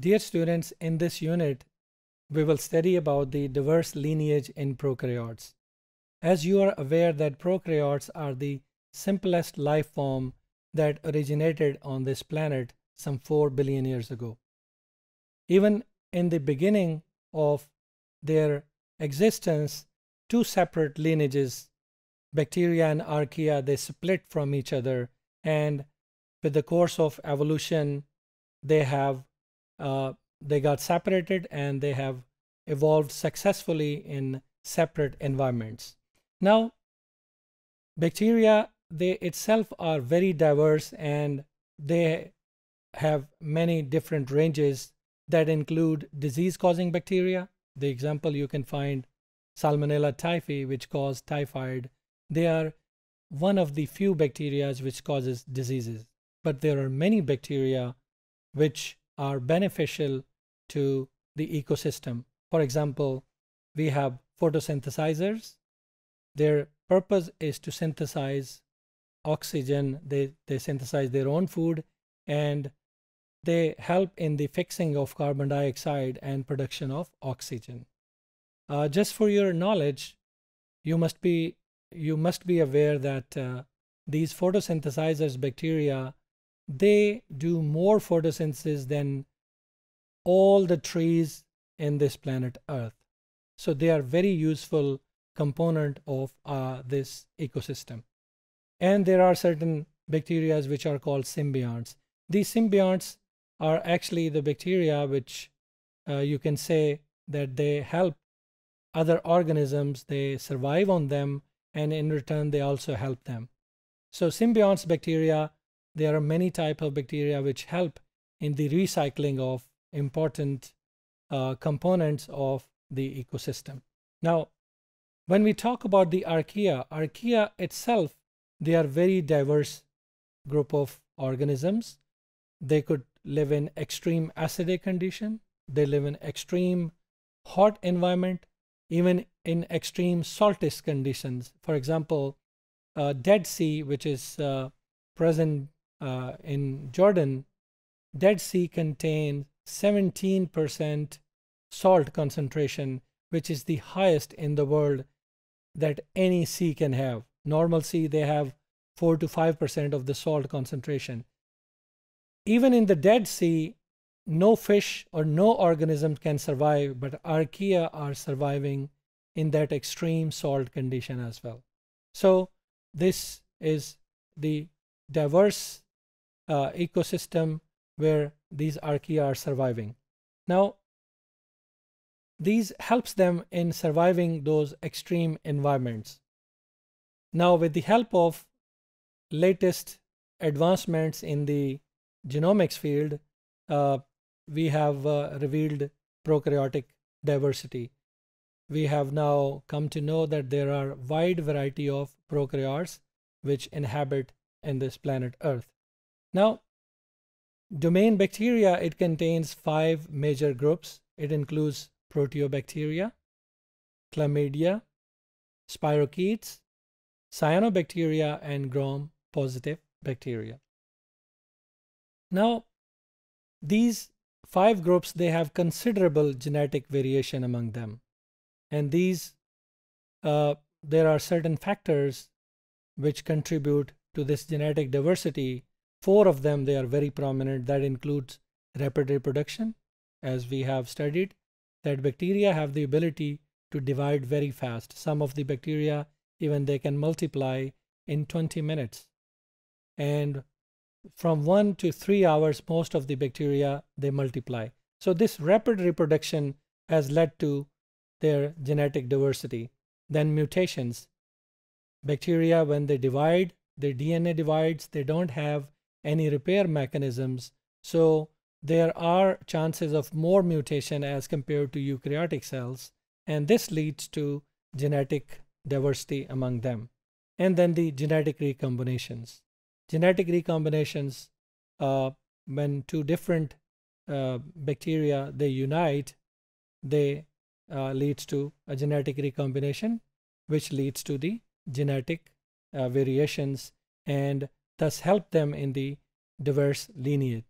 Dear students, in this unit, we will study about the diverse lineage in prokaryotes. As you are aware that prokaryotes are the simplest life form that originated on this planet some 4 billion years ago. Even in the beginning of their existence, two separate lineages, bacteria and archaea, they split from each other and with the course of evolution, they have uh, they got separated and they have evolved successfully in separate environments. Now, bacteria they itself are very diverse and they have many different ranges that include disease causing bacteria. The example you can find Salmonella typhi, which cause typhoid. They are one of the few bacteria which causes diseases, but there are many bacteria which are beneficial to the ecosystem. For example, we have photosynthesizers. Their purpose is to synthesize oxygen. They, they synthesize their own food and they help in the fixing of carbon dioxide and production of oxygen. Uh, just for your knowledge, you must be you must be aware that uh, these photosynthesizers bacteria they do more photosynthesis than all the trees in this planet Earth. So they are very useful component of uh, this ecosystem. And there are certain bacteria which are called symbionts. These symbionts are actually the bacteria which uh, you can say that they help other organisms, they survive on them, and in return, they also help them. So symbionts bacteria, there are many type of bacteria which help in the recycling of important uh, components of the ecosystem. Now, when we talk about the archaea, archaea itself, they are very diverse group of organisms. They could live in extreme acidic condition. They live in extreme hot environment, even in extreme saltish conditions. For example, uh, Dead Sea, which is uh, present uh, in Jordan, Dead Sea contains 17% salt concentration, which is the highest in the world that any sea can have. Normal sea, they have 4 to 5% of the salt concentration. Even in the Dead Sea, no fish or no organism can survive, but archaea are surviving in that extreme salt condition as well. So this is the diverse uh, ecosystem where these archaea are surviving. Now, these helps them in surviving those extreme environments. Now, with the help of latest advancements in the genomics field, uh, we have uh, revealed prokaryotic diversity. We have now come to know that there are wide variety of prokaryotes which inhabit in this planet Earth. Now, domain bacteria, it contains five major groups. It includes proteobacteria, chlamydia, spirochetes, cyanobacteria, and gram-positive bacteria. Now, these five groups, they have considerable genetic variation among them. And these, uh, there are certain factors which contribute to this genetic diversity. Four of them, they are very prominent. That includes rapid reproduction, as we have studied, that bacteria have the ability to divide very fast. Some of the bacteria, even they can multiply in 20 minutes. And from one to three hours, most of the bacteria, they multiply. So this rapid reproduction has led to their genetic diversity. Then mutations. Bacteria, when they divide, their DNA divides, they don't have any repair mechanisms. So there are chances of more mutation as compared to eukaryotic cells. And this leads to genetic diversity among them. And then the genetic recombinations. Genetic recombinations, uh, when two different uh, bacteria, they unite, they uh, leads to a genetic recombination, which leads to the genetic uh, variations and thus help them in the diverse lineage.